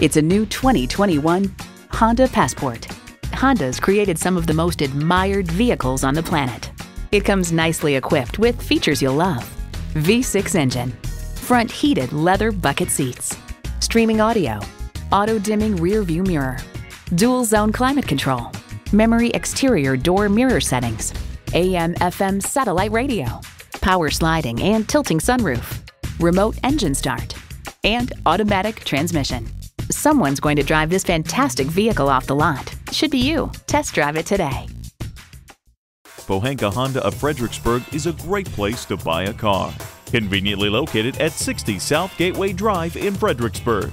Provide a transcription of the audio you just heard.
It's a new 2021 Honda Passport. Honda's created some of the most admired vehicles on the planet. It comes nicely equipped with features you'll love. V6 engine, front heated leather bucket seats, streaming audio, auto dimming rear view mirror, dual zone climate control, memory exterior door mirror settings, AM FM satellite radio, power sliding and tilting sunroof, remote engine start, and automatic transmission. Someone's going to drive this fantastic vehicle off the lot. Should be you. Test drive it today. Pohanka Honda of Fredericksburg is a great place to buy a car. Conveniently located at 60 South Gateway Drive in Fredericksburg.